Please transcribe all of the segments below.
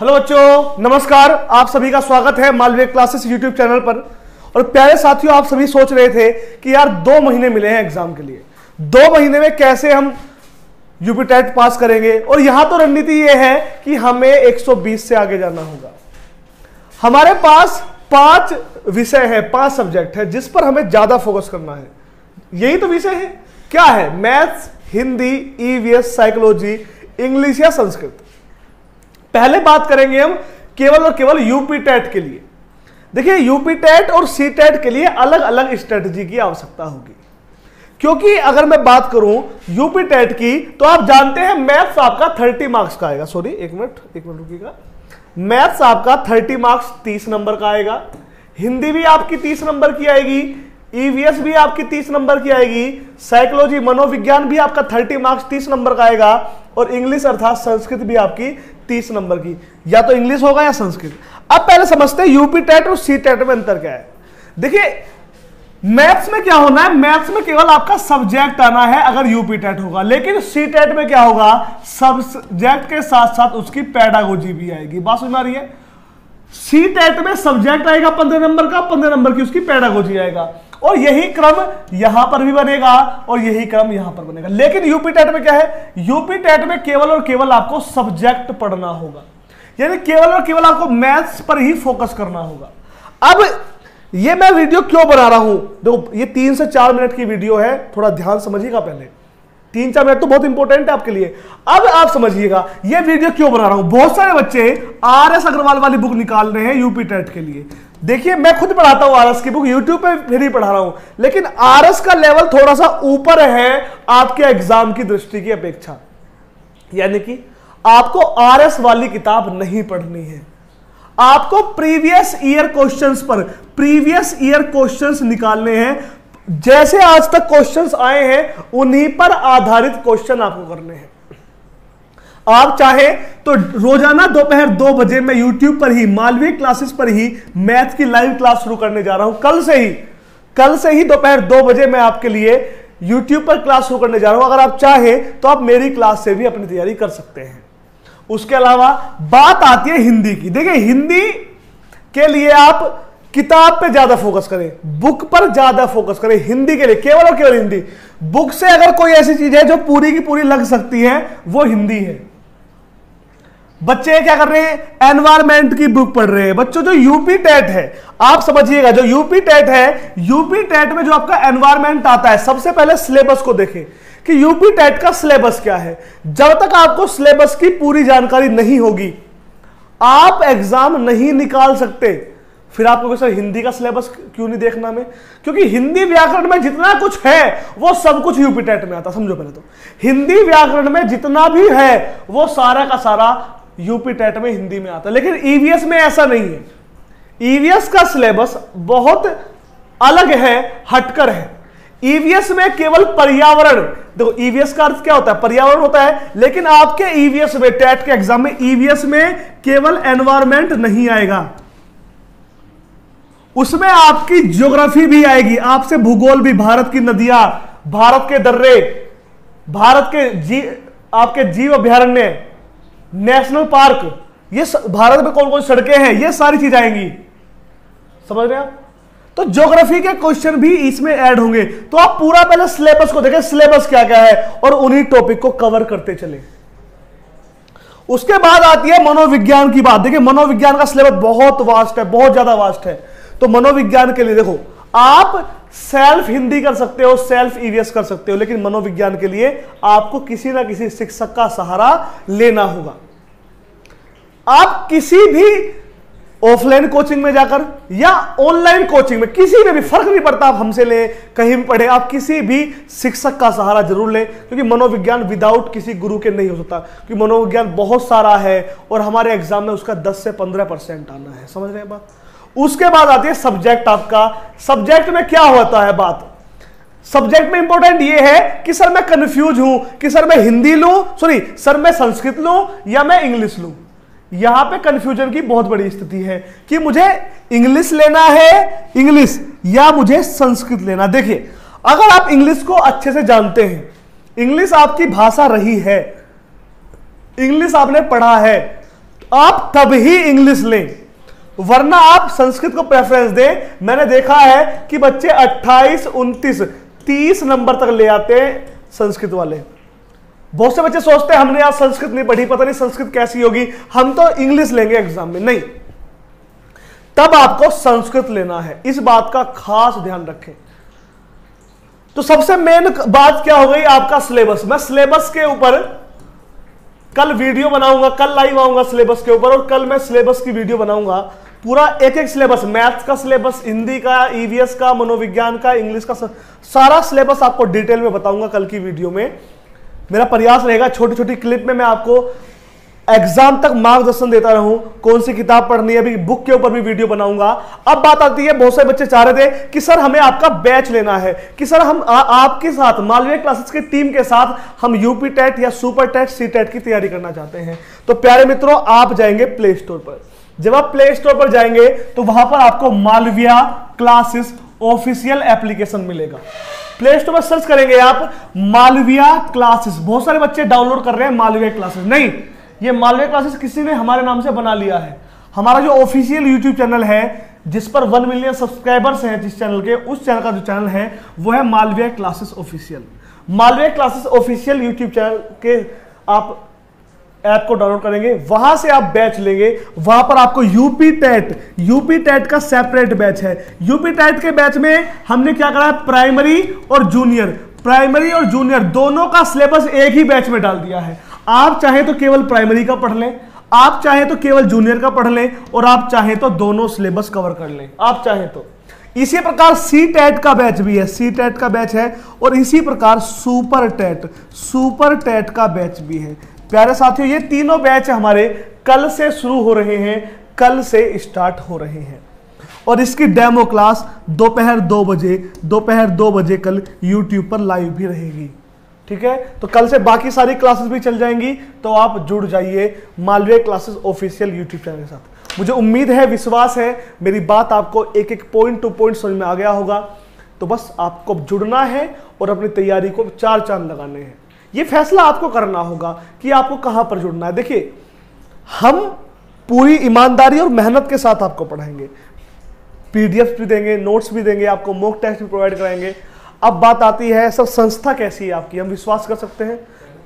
Hello बच्चों, नमस्कार, आप सभी का स्वागत है मालवीय क्लासेस यूट्यूब चैनल पर। और प्यारे साथियों, आप सभी सोच रहे थे कि यार दो महीने मिले हैं एग्ज़ाम के लिए। दो महीने में कैसे हम यूपी टेट पास करेंगे? और यहाँ तो रणनीति यह है कि हमें 120 से आगे जाना होगा। हमारे पास पाँच विषय है, पाँच सब्जेक्ट है, जिस पर हमें ज़्यादा फोकस करना है। यही तो विषय है। क्या है? Maths Hindi EVS psychology English या संस्कृत? पहले बात करेंगे हम केवल और केवल यूपी टेट के लिए। देखिए, यूपी टेट और सी टेट के लिए अलग अलग स्ट्रेटजी की आवश्यकता होगी। क्योंकि अगर मैं बात करूँ यूपी टेट की तो आप जानते हैं मैथ्स आपका थर्टी मार्क्स का आएगा। सॉरी, एक मिनट एक मिनट रुकिएगा। मैथ्स आपका थर्टी मार्क्स तीस नंबर का आएगा। हिंदी भी आपकी तीस नंबर की आएगी। ईवीएस भी आपकी तीस नंबर की आएगी। साइकोलॉजी, मनोविज्ञान भी आपका थर्टी मार्क्स तीस नंबर का आएगा। और इंग्लिश अर्थात संस्कृत भी आपकी तीस नंबर की, या तो इंग्लिश होगा या संस्कृत। अब पहले समझते हैं, यूपी टेट और सी टेट में अंतर क्या है? देखिए, मैथ्स में क्या होना है? मैथ्स में केवल आपका सब्जेक्ट आना है अगर यूपी टेट होगा, लेकिन सी टेट में क्या होगा? सब्जेक्ट के साथ साथ उसकी पैडागोजी भी आएगी। बात आ रही है? सी टेट में सब्जेक्ट आएगा पंद्रह नंबर का, पंद्रह नंबर की उसकी पैडागोजी आएगा। और यही क्रम यहाँ पर भी बनेगा और यही क्रम यहाँ पर बनेगा। लेकिन यूपी टेट में क्या है? यूपी टेट में केवल और केवल आपको सब्जेक्ट पढ़ना होगा। यानी केवल और केवल आपको मैथ्स पर ही फोकस करना होगा। अब ये मैं वीडियो क्यों बना रहा हूँ? देखो, ये तीन से चार मिनट की वीडियो है, थोड़ा ध्यान समझिएगा पहले। तीन चार मिनट तो बहुत इंपॉर्टेंट है आपके लिए। अब आप समझिएगा, ये वीडियो क्यों बना रहा हूँ? बहुत सारे बच्चे आर एस अग्रवाल वाली बुक निकाल रहे हैं यूपी टेट के लिए। देखिए, मैं खुद पढ़ाता हूँ आरएस की बुक यूट्यूब पे फिर ही पढ़ा रहा हूँ। लेकिन आरएस का लेवल थोड़ा सा ऊपर है आपके एग्ज़ाम की दृष्टि की अपेक्षा। यानी कि आपको आरएस वाली किताब नहीं पढ़नी है। आपको प्रीवियस ईयर क्वेश्चंस पर प्रीवियस ईयर क्वेश्चंस निकालने हैं। जैसे आज तक क्वेश्चंस आए हैं, उन्हीं पर आधारित क्वेश्चन आपको करने हैं। आप चाहे तो रोज़ाना दोपहर दो बजे मैं यूट्यूब पर ही, मालवीय क्लासेस पर ही मैथ की लाइव क्लास शुरू करने जा रहा हूँ। कल से ही, कल से ही दोपहर दो बजे मैं आपके लिए यूट्यूब पर क्लास शुरू करने जा रहा हूँ। अगर आप चाहे तो आप मेरी क्लास से भी अपनी तैयारी कर सकते हैं। उसके अलावा बात आती है हिंदी की। देखिए, हिंदी के लिए आप किताब पे ज़्यादा फोकस करें बुक पर ज़्यादा फोकस करें, हिंदी के लिए, केवल और केवल हिंदी। बुक से अगर कोई ऐसी चीज़ है जो पूरी की पूरी लग सकती है, वो हिंदी है। बच्चे क्या कर रहे हैं? एनवायरमेंट की बुक पढ़ रहे हैं। बच्चों, जो यूपी टेट है, आप समझिएगा, जो यूपी टेट है यूपी टेट में जो आपका एनवायरमेंट आता है, सबसे पहले सिलेबस को देखें कि यूपी टेट का सिलेबस क्या है। जब तक आपको सिलेबस की पूरी जानकारी नहीं होगी, आप एग्ज़ाम नहीं निकाल सकते। फिर आपको सर हिंदी का सिलेबस क्यों नहीं देखना में क्योंकि हिंदी व्याकरण में जितना कुछ है, वो सब कुछ यूपी टेट में आता, समझो पहले तो। हिंदी व्याकरण में जितना भी है, वो सारा का सारा यूपी टेट में हिंदी में आता। लेकिन ईवीएस में ऐसा नहीं है। ईवीएस का सिलेबस बहुत अलग है, हटकर है। ईवीएस में केवल पर्यावरण। देखो ईवीएस का अर्थ क्या होता है? पर्यावरण होता है, लेकिन आपके ईवीएस में, टेट के एग्ज़ाम में ईवीएस में केवल एनवायरमेंट नहीं आएगा। उसमें आपकी ज्योग्राफी भी आएगी। आपसे भूगोल भी, भारत की नदियाँ, भारत के दर्रे, भारत के जी, आपके जीव अभ्यारण्य नेशनल पार्क ये भारत में कौन कौन सड़कें हैं, ये सारी चीज़ आएँगी। समझ रहे हैं तो ज्योग्राफी के क्वेश्चन भी इसमें ऐड होंगे। तो आप पूरा पहले सिलेबस को देखें सिलेबस क्या क्या है, और उन्हीं टॉपिक को कवर करते चले। उसके बाद आती है मनोविज्ञान की बात। देखिए, मनोविज्ञान का सिलेबस बहुत वास्ट है, बहुत ज़्यादा वास्ट है। तो मनोविज्ञान के लिए देखो, आप सेल्फ हिंदी कर सकते हो सेल्फ ईवीएस कर सकते हो, लेकिन मनोविज्ञान के लिए आपको किसी ना किसी शिक्षक का सहारा लेना होगा। आप किसी भी ऑफलाइन कोचिंग में जाकर या ऑनलाइन कोचिंग में, किसी में भी फ़र्क नहीं पड़ता आप हमसे ले, कहीं भी पढ़े, आप किसी भी शिक्षक का सहारा ज़रूर लें, क्योंकि मनोविज्ञान विदाउट किसी गुरु के नहीं हो सकता, क्योंकि मनोविज्ञान बहुत सारा है और हमारे एग्ज़ाम में उसका 10 से 15 परसेंट आना है, समझ रहे हैं बात? उसके बाद आती है सब्जेक्ट आपका। सब्जेक्ट में क्या होता है बात? सब्जेक्ट में इंपॉर्टेंट ये है कि सर मैं कंफ्यूज हूँ, कि सर मैं हिंदी लू सॉरी सर मैं संस्कृत लू या मैं इंग्लिश लू। यहाँ पे कंफ्यूजन की बहुत बड़ी स्थिति है कि मुझे इंग्लिश लेना है इंग्लिश या मुझे संस्कृत लेना। देखिए, अगर आप इंग्लिश को अच्छे से जानते हैं इंग्लिश आपकी भाषा रही है इंग्लिश आपने पढ़ा है, आप तब ही इंग्लिश लें। वरना आप संस्कृत को प्रेफरेंस दें। मैंने देखा है कि बच्चे 28, 29, 30 नंबर तक ले आते हैं संस्कृत वाले। बहुत से बच्चे सोचते हैं हमने आज संस्कृत नहीं पढ़ी पता नहीं संस्कृत कैसी होगी। हम तो इंग्लिश लेंगे एग्ज़ाम में। नहीं। तब आपको संस्कृत लेना है। इस बात का खास ध्यान रखें। तो सबसे मेन बात क्या हो गई? आपका सिलेबस मैं सिलेबस के ऊपर कल वीडियो बनाऊँगा कल लाइव आऊँगा सिलेबस के ऊपर और कल मैं सिलेबस की वीडियो बनाऊँगा। पूरा एक एक सिलेबस मैथ्स का सिलेबस हिंदी का ईवीएस का मनोविज्ञान का इंग्लिश का सारा सिलेबस आपको डिटेल में बताऊँगा कल की वीडियो में। मेरा प्रयास रहेगा छोटी छोटी क्लिप में मैं आपको एग्ज़ाम तक मार्गदर्शन देता रहूँ कौन सी किताब पढ़नी है अभी बुक के ऊपर भी वीडियो बनाऊँगा। अब बात आती है बहुत सारे बच्चे चाह रहे थे कि सर हमें आपका बैच लेना है कि सर हम आ, आपके साथ मालवीय क्लासेस की टीम के साथ हम यूपी टेट या सुपर टेट सी टेट की तैयारी करना चाहते हैं। तो प्यारे मित्रों आप जाएँगे प्ले स्टोर पर। जब आप प्ले स्टोर पर जाएँगे तो वहाँ पर आपको मालविया क्लासेस ऑफिशियल एप्लीकेशन मिलेगा। प्ले स्टोर पर सर्च करेंगे आप, मालविया क्लासेस। बहुत सारे बच्चे डाउनलोड कर रहे हैं मालविया क्लासेस। नहीं, ये मालवे क्लासेस किसी ने हमारे नाम से बना लिया है। हमारा जो ऑफिशियल यूट्यूब चैनल है, जिस पर वन मिलियन सब्सक्राइबर्स हैं जिस चैनल के, उस चैनल का जो चैनल है, वो है Malviya classes official. Malviya classes official YouTube channel के आप ऐप को डाउनलोड करेंगे, वहाँ से आप बैच लेंगे, वहाँ पर आपको यूपी टेट यूपी टेट का सेपरेट बैच है। यूपी टेट के बैच में हमने क्या करा है? प्राइमरी और जूनियर प्राइमरी और जूनियर दोनों का सिलेबस एक ही बैच में डाल दिया है। आप चाहे तो केवल प्राइमरी का पढ़ लें, आप चाहे तो केवल जूनियर का पढ़ लें और आप चाहे तो दोनों सिलेबस कवर कर लें। आप चाहे तो। इसी प्रकार सी टेट का बैच भी है सी टेट का बैच है और इसी प्रकार सुपर टेट सुपर टेट का बैच भी है। प्यारे साथियों, ये तीनों बैच हमारे कल से शुरू हो रहे हैं, कल से स्टार्ट हो रहे हैं। और इसकी डेमो क्लास दोपहर दो बजे, दोपहर दो बजे कल यूट्यूब पर लाइव भी रहेगी। ठीक है? तो कल से बाकी सारी क्लासेस भी चल जाएँगी तो आप जुड़ जाइए Malviya classes official YouTube channel के साथ। मुझे उम्मीद है, विश्वास है, मेरी बात आपको एक एक पॉइंट टू पॉइंट समझ में आ गया होगा। तो बस आपको जुड़ना है और अपनी तैयारी को चार चाँद लगाने हैं। ये फैसला आपको करना होगा कि आपको कहाँ पर जुड़ना है। देखिए, हम पूरी ईमानदारी और मेहनत के साथ आपको पढ़ाएँगे। पीडीएफ भी देंगे, नोट्स भी देंगे, आपको मॉक टेस्ट भी प्रोवाइड कराएँगे। अब बात आती है सर संस्था कैसी है आपकी? हम विश्वास कर सकते हैं।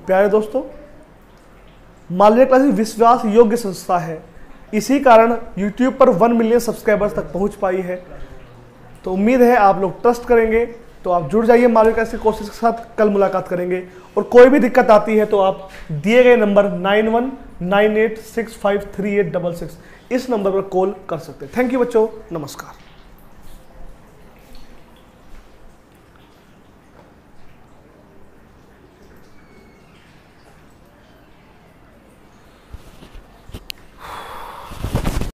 प्यारे दोस्तों, मालवीय क्लासेस विश्वास योग्य संस्था है। इसी कारण YouTube पर वन मिलियन सब्सक्राइबर्स तक पहुँच पाई है। तो उम्मीद है आप लोग ट्रस्ट करेंगे। तो आप जुड़ जाइए मालविका क्लासेस कोर्सेज के साथ, कल मुलाकात करेंगे। और कोई भी दिक्कत आती है तो आप दिए गए number nine one nine eight six five three eight double six, इस नंबर पर कॉल कर सकते हैं। थैंक यू बच्चों, नमस्कार।